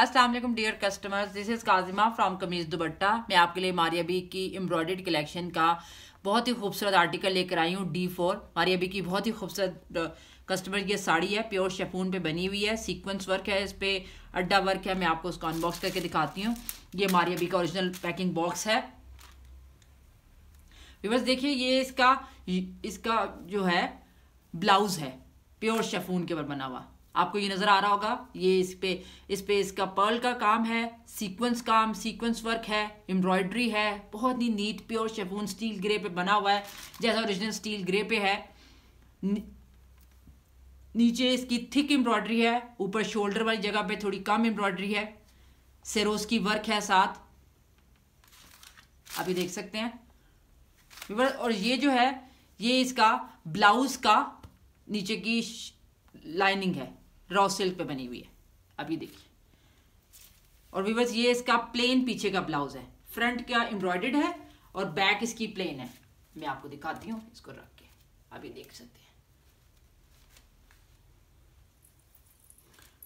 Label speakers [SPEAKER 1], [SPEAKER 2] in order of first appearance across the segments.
[SPEAKER 1] Aslam dear customers this is Kazima from Kameez Dupatta मैं आपके लिए मारिया बी की एम्ब्रॉयड कलेक्शन का बहुत ही खूबसूरत आर्टिकल लेकर आई हूँ डी फोर मारिया बी की बहुत ही खूबसूरत कस्टमर की साड़ी है प्योर शेफून पे बनी हुई है सीक्वेंस वर्क है, इस पर अड्डा वर्क है, मैं आपको उसको अनबॉक्स करके दिखाती हूँ। ये मारिया बी का ओरिजिनल पैकिंग बॉक्स है। बस देखिए, ये इसका इसका जो है ब्लाउज है प्योर शेफून के ऊपर बना हुआ। आपको ये नज़र आ रहा होगा, ये इस पे इस पे इसका पर्ल का काम है सीक्वेंस काम सीक्वेंस वर्क है एम्ब्रॉयडरी है, बहुत ही neat pure chiffon steel grey पे बना हुआ है, जैसा ओरिजिनल स्टील ग्रे पे है। नीचे इसकी थिक एम्ब्रॉयडरी है, ऊपर शोल्डर वाली जगह पे थोड़ी कम एम्ब्रॉयडरी है सेरोस की वर्क है साथ। अभी देख सकते हैं। और ये जो है, ये इसका ब्लाउज का नीचे की लाइनिंग है। रॉ सिल्क पे बनी हुई है। अभी देखिए। और विवर्स ये इसका प्लेन पीछे का ब्लाउज है। फ्रंट का एम्ब्रॉयडेड है और बैक इसकी प्लेन है। मैं आपको दिखाती हूँ, इसको रख के। अभी देख सकते हैं।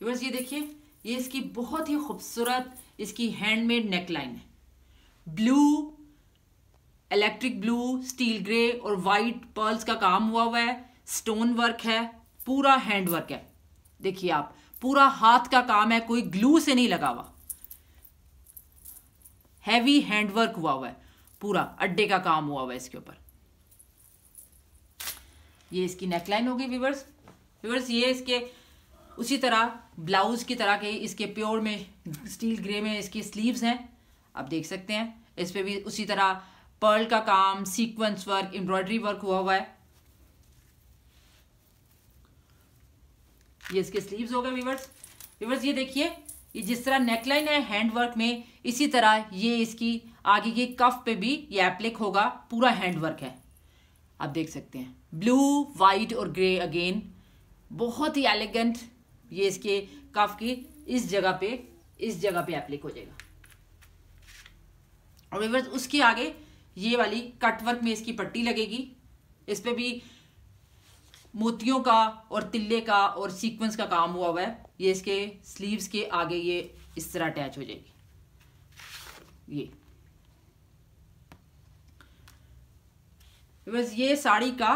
[SPEAKER 1] विवर्स ये देखिए, ये इसकी बहुत ही खूबसूरत इसकी हैंडमेड नेकलाइन है। Blue electric blue steel grey और वाइट पर्ल्स का काम हुआ हुआ है। स्टोन वर्क है, पूरा हैंड वर्क है। देखिए आप, पूरा हाथ का काम है, कोई ग्लू से नहीं लगा हुआ। हैवी हैंडवर्क हुआ हुआ है, पूरा अड्डे का काम हुआ हुआ है इसके ऊपर। ये इसकी नेकलाइन होगी विवर्स विवर्स ये इसके, उसी तरह ब्लाउज की तरह के इसके प्योर में स्टील ग्रे में इसकी स्लीव्स हैं। आप देख सकते हैं, इस पे भी उसी तरह पर्ल का काम सीक्वेंस वर्क एम्ब्रॉयडरी वर्क हुआ हुआ है। ये इसके स्लीव्स हो गए वीवर्स वीवर्स ये देखिए, ये जिस तरह नेकलाइन है हैंडवर्क में, इसी तरह ये इसकी आगे की कफ पे भी ये एप्लिक होगा, पूरा हैंडवर्क है। आप देख सकते हैं। ब्लू वाइट और ग्रे अगेन बहुत ही एलिगेंट ये इसके कफ की इस जगह पे, इस जगह पे एप्लिक हो जाएगा। और वीवर्स उसके आगे ये वाली कटवर्क में इसकी पट्टी लगेगी। इस पर भी मोतियों का और तिल्ले का और सीक्वेंस का काम हुआ हुआ है। ये इसके स्लीव्स के आगे ये इस तरह अटैच हो जाएगी। ये। बस ये साड़ी का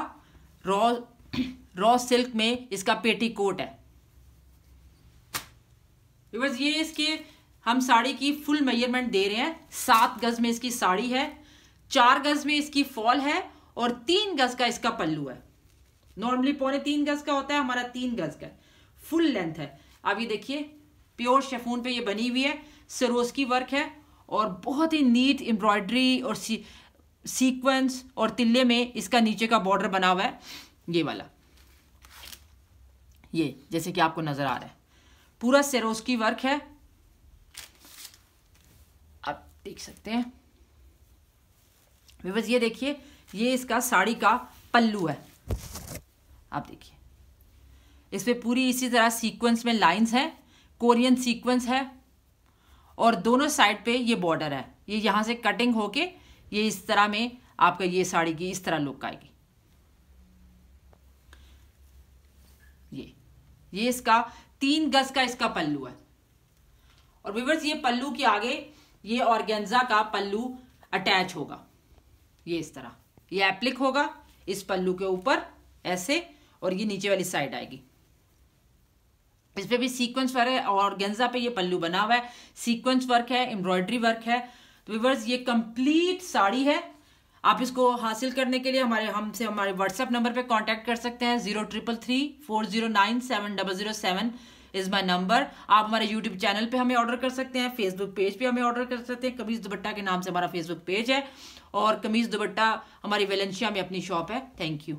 [SPEAKER 1] रॉ रॉ सिल्क में इसका पेटी कोट है। बस ये इसके, हम साड़ी की फुल मेज़रमेंट दे रहे हैं। सात गज में इसकी साड़ी है, चार गज में इसकी फॉल है और तीन गज का इसका पल्लू है। नॉर्मली पौने तीन गज का होता है, हमारा तीन गज का फुल लेंथ है। अब ये देखिए प्योर शेफून पे ये बनी हुई है सरोज की वर्क है, और बहुत ही नीट एम्ब्रॉयडरी और सीक्वेंस और तिल्ले में इसका नीचे का बॉर्डर बना हुआ है, ये वाला। ये, जैसे कि आपको नज़र आ रहा है। पूरा सेरोस की वर्क है। आप देख सकते हैं। ये देखिए, ये इसका साड़ी का पल्लू है। आप देखिए। इस पर पूरी इसी तरह सीक्वेंस में लाइंस हैं कोरियन सीक्वेंस है, और दोनों साइड पे ये बॉर्डर है। ये यहाँ से कटिंग होके ये इस तरह में आपका ये साड़ी की इस तरह लुक आएगी। ये ये इसका, तीन गज का इसका पल्लू है। और विवर्स ये पल्लू के आगे ये ऑर्गेन्जा का पल्लू अटैच होगा। ये इस तरह। ये एप्लिक होगा इस पल्लू के ऊपर, ऐसे और ये नीचे वाली साइड आएगी। इस पे भी सीक्वेंस वर्क है और गेंजा पे ये पल्लू बना हुआ है। सीक्वेंस वर्क है एम्ब्रॉयडरी वर्क है। तो विवर्स ये कंप्लीट साड़ी है। आप इसको हासिल करने के लिए हमारे, हमसे हमारे व्हाट्सएप नंबर पे कांटेक्ट कर सकते हैं। Zero triple three, four zero nine, seven double zero seven is my number आप हमारे यूट्यूब चैनल पे हमें ऑर्डर कर सकते हैं। फेसबुक पेज पे हमें ऑर्डर कर सकते हैं। कमीज दुबट्टा के नाम से हमारा फेसबुक पेज है। और कमीज दुबट्टा हमारी वेलेंशिया में अपनी शॉप है। Thank you